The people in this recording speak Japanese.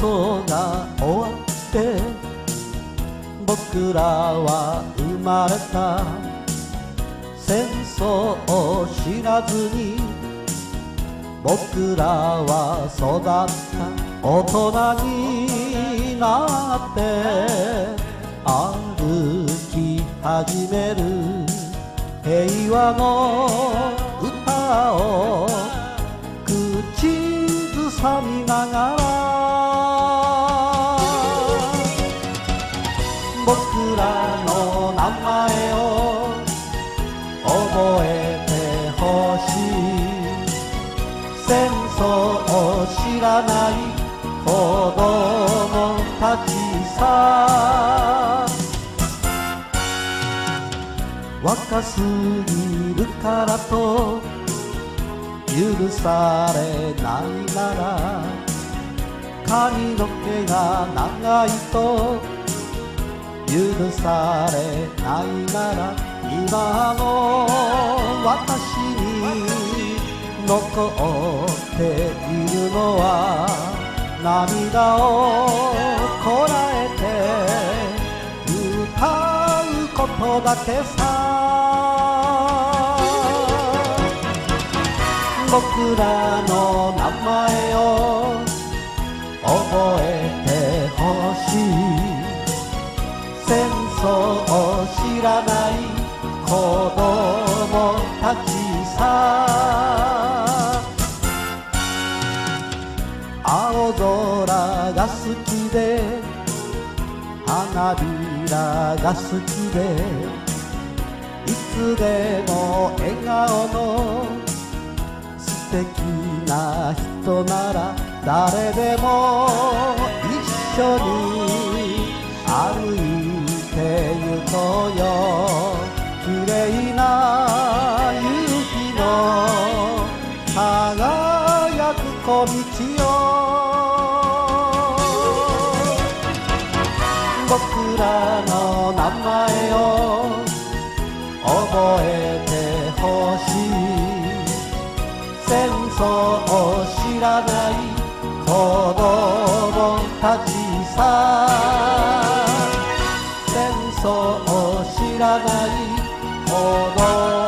争が終わって僕らは生まれた戦争を知らずに僕らは育った大人になって歩き始める平和の歌を覚えてほしい戦争を知らない子供たちさ若すぎるからと許されないなら髪の毛が長いと許されないなら今の私に残っているのは涙をこらえて歌うことだけさ。僕らの名前を覚えてほしい。戦争を知らない子供。たちさ青空が好きで花びらが好きでいつでも笑顔の素敵な人なら誰でも一緒に歩いてゆこうよ輝く小道を僕らの名前を覚えてほしい。戦争を知らない子供たちさ。戦争を知らない子供